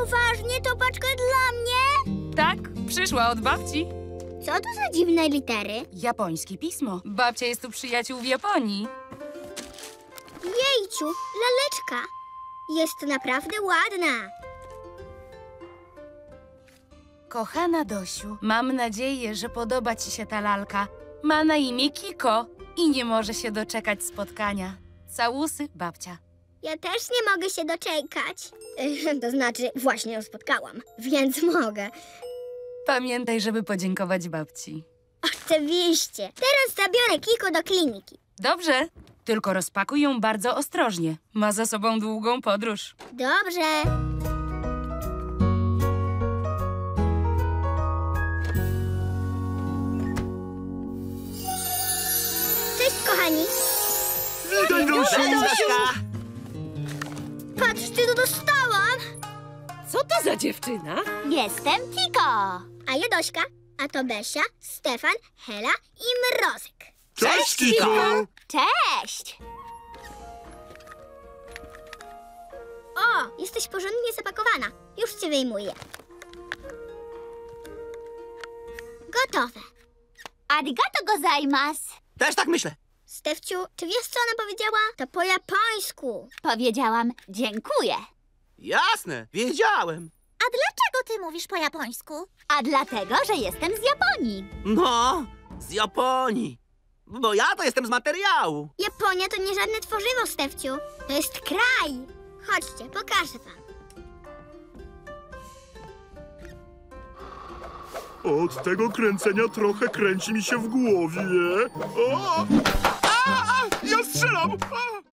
Poważnie, to paczka dla mnie? Tak, przyszła od babci. Co to za dziwne litery? Japońskie pismo. Babcia jest u przyjaciół w Japonii. Jejciu, laleczka. Jest naprawdę ładna. Kochana Dosiu, mam nadzieję, że podoba ci się ta lalka. Ma na imię Kiko i nie może się doczekać spotkania. Całusy, babcia. Ja też nie mogę się doczekać. To znaczy, właśnie ją spotkałam, więc mogę. Pamiętaj, żeby podziękować babci. Oczywiście. Teraz zabiorę Kiko do kliniki. Dobrze, tylko rozpakuj ją bardzo ostrożnie. Ma za sobą długą podróż. Dobrze. Cześć, kochani. Witaj, Dosiu! Patrzcie, co dostałam. Co to za dziewczyna? Jestem Kiko. A ja Dośka, a to Besia, Stefan, Hela i Mrozek. Cześć, Kiko! Cześć! O, jesteś porządnie zapakowana. Już cię wyjmuję. Gotowe. Arigato gozaimasu. Też tak myślę. Stefciu, czy wiesz, co ona powiedziała? To po japońsku. Powiedziałam dziękuję. Jasne, wiedziałem. A dlaczego ty mówisz po japońsku? A dlatego, że jestem z Japonii. No, z Japonii. Bo ja to jestem z materiału. Japonia to nie żadne tworzywo, Stefciu. To jest kraj. Chodźcie, pokażę wam. Od tego kręcenia trochę kręci mi się w głowie. O!